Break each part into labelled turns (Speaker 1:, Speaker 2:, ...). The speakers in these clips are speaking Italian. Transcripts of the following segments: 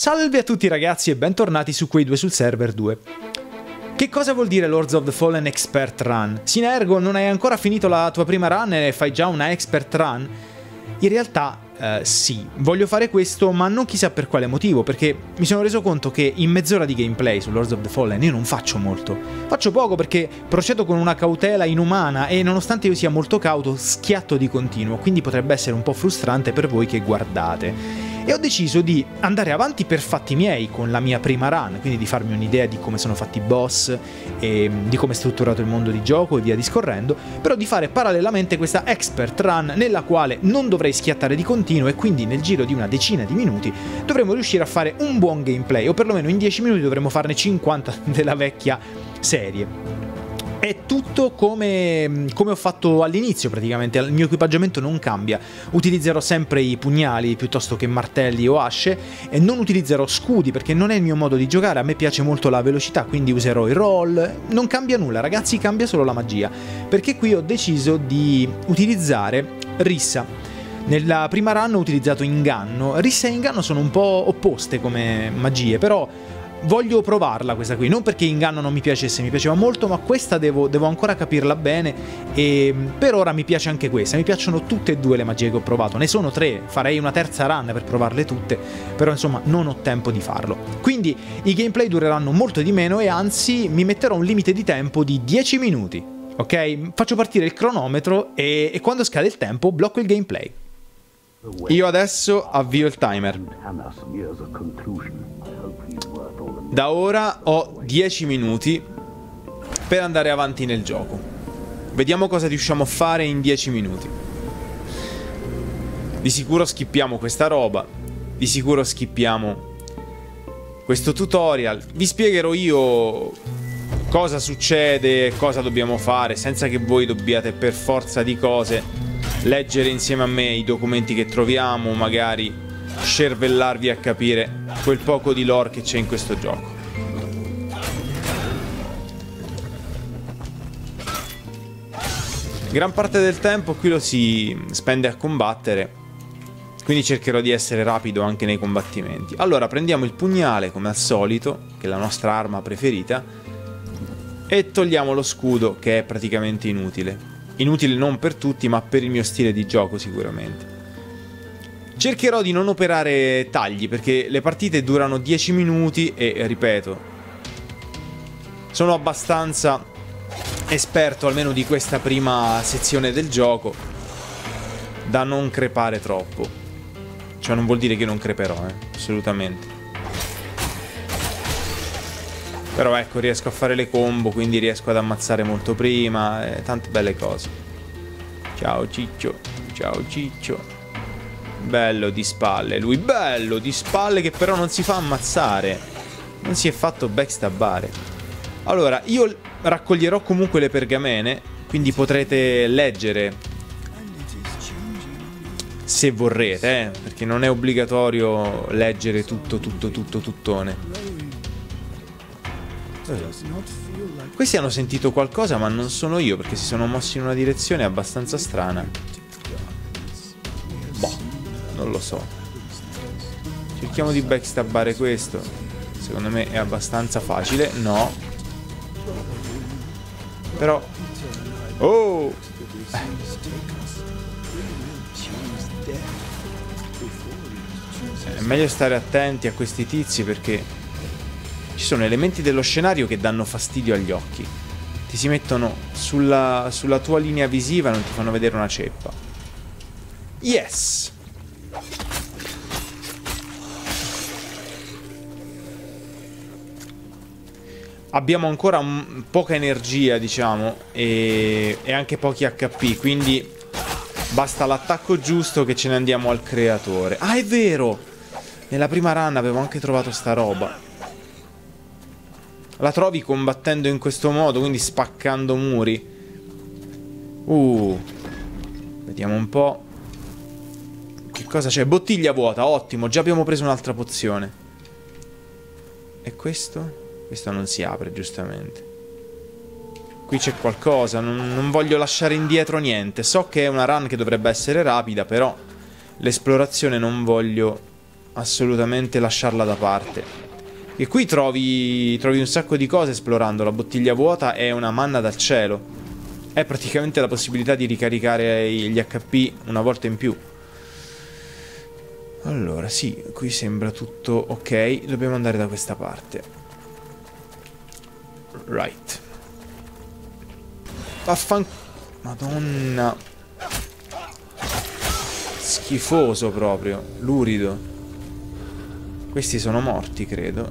Speaker 1: Salve a tutti ragazzi e bentornati su quei due sul server 2. Che cosa vuol dire Lords of the Fallen Expert Run? Sinergo, non hai ancora finito la tua prima run e fai già una Expert Run? In realtà Uh, sì, voglio fare questo, ma non chissà per quale motivo, perché mi sono reso conto che in mezz'ora di gameplay su Lords of the Fallen io non faccio molto. Faccio poco perché procedo con una cautela inumana e nonostante io sia molto cauto, schiatto di continuo, quindi potrebbe essere un po' frustrante per voi che guardate e ho deciso di andare avanti per fatti miei con la mia prima run, quindi di farmi un'idea di come sono fatti i boss e di come è strutturato il mondo di gioco e via discorrendo, però di fare parallelamente questa expert run nella quale non dovrei schiattare di continuo e quindi nel giro di una decina di minuti dovremo riuscire a fare un buon gameplay o perlomeno in 10 minuti dovremo farne 50 della vecchia serie. È tutto come, come, ho fatto all'inizio praticamente, il mio equipaggiamento non cambia. Utilizzerò sempre i pugnali piuttosto che martelli o asce e non utilizzerò scudi perché non è il mio modo di giocare, a me piace molto la velocità, quindi userò i roll. Non cambia nulla ragazzi, cambia solo la magia. Perché qui ho deciso di utilizzare Rissa. Nella prima run ho utilizzato Inganno. Rissa e Inganno sono un po' opposte come magie, però voglio provarla questa qui, non perché Inganno non mi piacesse, mi piaceva molto, ma questa devo, devo, ancora capirla bene e per ora mi piace anche questa, mi piacciono tutte e due le magie che ho provato, ne sono tre, farei una terza run per provarle tutte, però insomma non ho tempo di farlo. Quindi i gameplay dureranno molto di meno e anzi mi metterò un limite di tempo di 10 minuti, ok? Faccio partire il cronometro e, e quando scade il tempo blocco il gameplay. Io adesso avvio il timer. Da ora ho 10 minuti per andare avanti nel gioco. Vediamo cosa riusciamo a fare in 10 minuti. Di sicuro skippiamo questa roba. Di sicuro skippiamo questo tutorial. Vi spiegherò io cosa succede, cosa dobbiamo fare, senza che voi dobbiate per forza di cose leggere insieme a me i documenti che troviamo, magari scervellarvi a capire quel poco di lore che c'è in questo gioco. Gran parte del tempo qui lo si spende a combattere, quindi cercherò di essere rapido anche nei combattimenti. Allora prendiamo il pugnale come al solito, che è la nostra arma preferita, e togliamo lo scudo che è praticamente inutile. Inutile non per tutti, ma per il mio stile di gioco sicuramente. Cercherò di non operare tagli perché le partite durano 10 minuti e, ripeto, sono abbastanza esperto almeno di questa prima sezione del gioco da non crepare troppo. Cioè non vuol dire che non creperò, eh, assolutamente. Però ecco, riesco a fare le combo, quindi riesco ad ammazzare molto prima, eh, tante belle cose. Ciao Ciccio, ciao Ciccio. Bello di spalle, lui bello di spalle che però non si fa ammazzare. Non si è fatto backstabbare. Allora, io raccoglierò comunque le pergamene, quindi potrete leggere se vorrete, eh, perché non è obbligatorio leggere tutto, tutto, tutto, tuttone. Questi hanno sentito qualcosa, ma non sono io, perché si sono mossi in una direzione abbastanza strana non lo so. Cerchiamo di backstabbare questo. Secondo me è abbastanza facile. No. Però... Oh! È meglio stare attenti a questi tizi perché ci sono elementi dello scenario che danno fastidio agli occhi. Ti si mettono sulla, sulla tua linea visiva e non ti fanno vedere una ceppa. Yes! Abbiamo ancora poca energia, diciamo, e, e anche pochi HP, quindi basta l'attacco giusto che ce ne andiamo al creatore. Ah, è vero! Nella prima run avevo anche trovato sta roba. La trovi combattendo in questo modo, quindi spaccando muri. Uh. Vediamo un po'. Che cosa c'è? Bottiglia vuota, ottimo. Già abbiamo preso un'altra pozione. E questo? Questo non si apre, giustamente. Qui c'è qualcosa, non, non, voglio lasciare indietro niente. So che è una run che dovrebbe essere rapida, però l'esplorazione non voglio assolutamente lasciarla da parte. E qui trovi, trovi un sacco di cose esplorando. La bottiglia vuota è una manna dal cielo. È praticamente la possibilità di ricaricare gli HP una volta in più. Allora, sì, qui sembra tutto ok. Dobbiamo andare da questa parte. Right. Vaffan... Madonna. Schifoso proprio. Lurido. Questi sono morti, credo.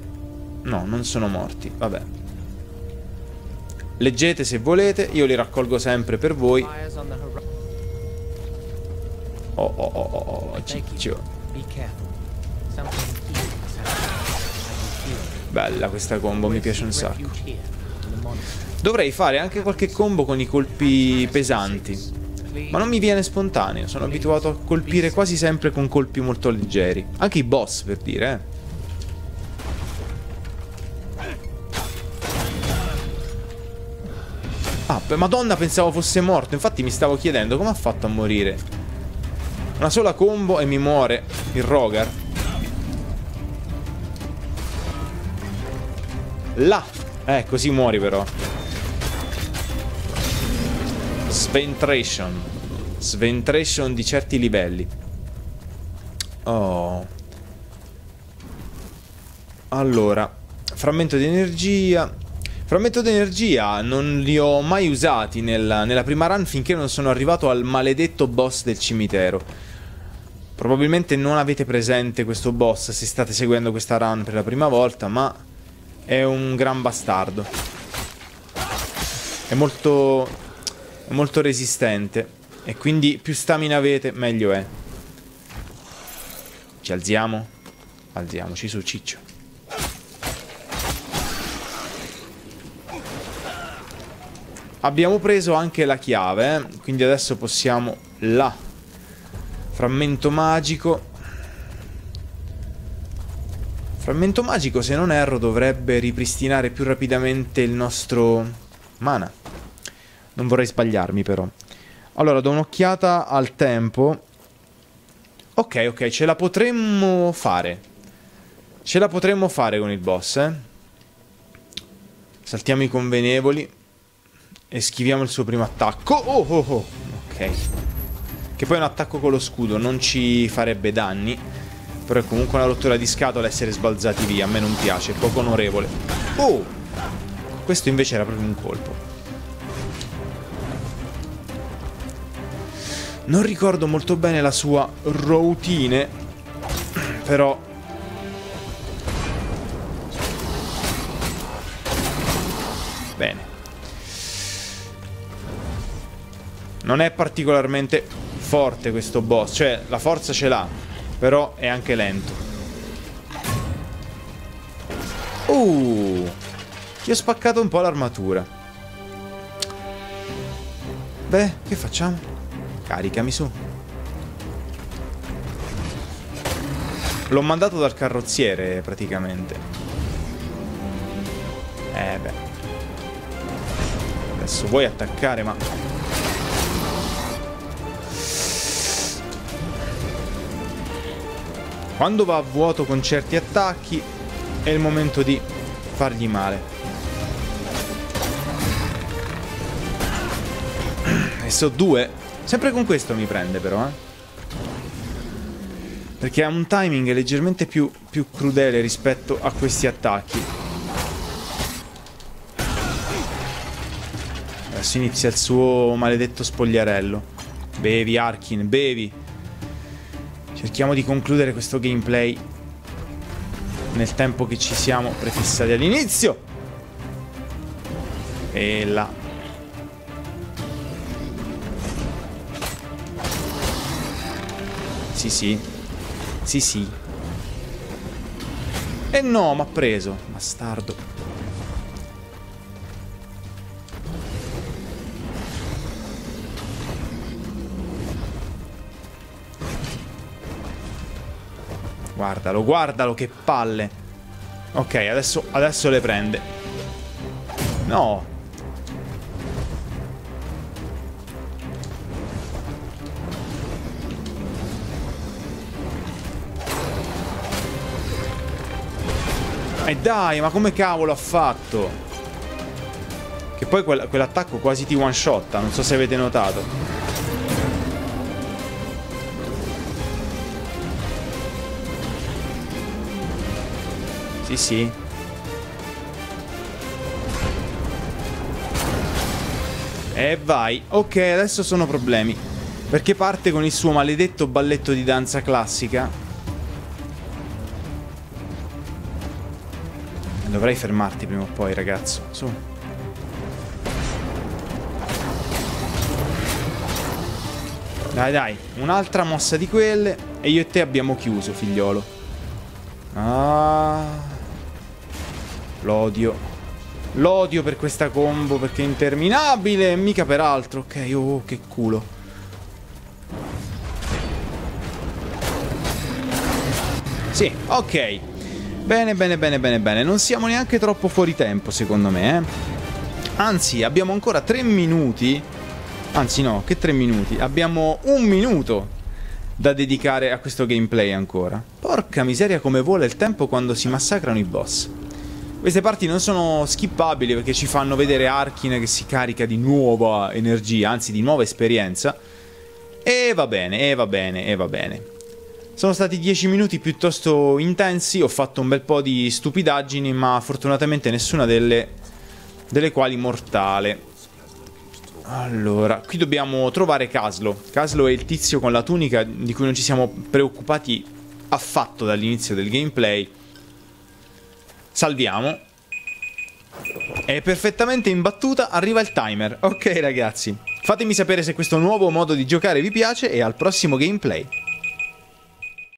Speaker 1: No, non sono morti. Vabbè. Leggete se volete, io li raccolgo sempre per voi. Oh oh oh oh, oh ciccio. Bella questa combo, mi piace un sacco. Dovrei fare anche qualche combo con i colpi pesanti. Ma non mi viene spontaneo, sono abituato a colpire quasi sempre con colpi molto leggeri. Anche i boss, per dire, eh. Ah, madonna, pensavo fosse morto. Infatti mi stavo chiedendo come ha fatto a morire. Una sola combo e mi muore il Rogar. Là. Eh, così muori però. Sventration. Sventration di certi livelli. Oh. Allora. Frammento di energia. Frammento di energia non li ho mai usati nella, nella prima run finché non sono arrivato al maledetto boss del cimitero. Probabilmente non avete presente questo boss se state seguendo questa run per la prima volta, ma è un gran bastardo. È molto, è molto resistente e quindi più stamina avete meglio è. Ci alziamo? Alziamoci su ciccio. Abbiamo preso anche la chiave, eh? quindi adesso possiamo là Frammento magico. Frammento magico, se non erro, dovrebbe ripristinare più rapidamente il nostro mana. Non vorrei sbagliarmi, però. Allora, do un'occhiata al tempo. Ok, ok, ce la potremmo fare. Ce la potremmo fare con il boss, eh. Saltiamo i convenevoli. E schiviamo il suo primo attacco. Oh, oh, oh. Ok. Che poi un attacco con lo scudo non ci farebbe danni. Però è comunque una rottura di scatola essere sbalzati via. A me non piace, è poco onorevole. Oh! Questo invece era proprio un colpo. Non ricordo molto bene la sua routine. Però... Bene. Non è particolarmente forte questo boss. Cioè, la forza ce l'ha, però è anche lento. Uh! Ti ho spaccato un po' l'armatura. Beh, che facciamo? Caricami su. L'ho mandato dal carrozziere, praticamente. Eh beh. Adesso vuoi attaccare, ma... Quando va a vuoto con certi attacchi è il momento di fargli male. E so due. Sempre con questo mi prende però, eh. Perché ha un timing leggermente più, più crudele rispetto a questi attacchi. Adesso inizia il suo maledetto spogliarello. Bevi, Arkin, bevi. Cerchiamo di concludere questo gameplay nel tempo che ci siamo prefissati all'inizio. E là. Sì, sì. Sì, sì. E no, m'ha preso. Bastardo. Guardalo, guardalo che palle. Ok, adesso, adesso le prende. No. E dai, ma come cavolo ha fatto? Che poi quell quell'attacco quasi ti one shotta, non so se avete notato. Sì, sì. E vai. Ok, adesso sono problemi. Perché parte con il suo maledetto balletto di danza classica Dovrai fermarti prima o poi, ragazzo. Su. Dai, dai. Un'altra mossa di quelle e io e te abbiamo chiuso, figliolo. Ah. L'odio. L'odio per questa combo perché è interminabile. Mica per altro. Ok, oh, che culo. Sì, ok. Bene, bene, bene, bene, bene. Non siamo neanche troppo fuori tempo, secondo me, eh. Anzi, abbiamo ancora tre minuti. Anzi, no, che tre minuti? Abbiamo un minuto da dedicare a questo gameplay ancora. Porca miseria come vuole il tempo quando si massacrano i boss. Queste parti non sono skippabili perché ci fanno vedere Arkin che si carica di nuova energia, anzi di nuova esperienza. E va bene, e va bene, e va bene. Sono stati 10 minuti piuttosto intensi, ho fatto un bel po' di stupidaggini, ma fortunatamente nessuna delle, delle quali mortale. Allora, qui dobbiamo trovare Caslo. Caslo è il tizio con la tunica di cui non ci siamo preoccupati affatto dall'inizio del gameplay. Salviamo. È perfettamente imbattuta, arriva il timer. Ok ragazzi, fatemi sapere se questo nuovo modo di giocare vi piace e al prossimo gameplay.